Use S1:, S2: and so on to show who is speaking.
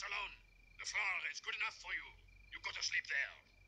S1: place alone. The floor is good enough for you. You go to sleep there.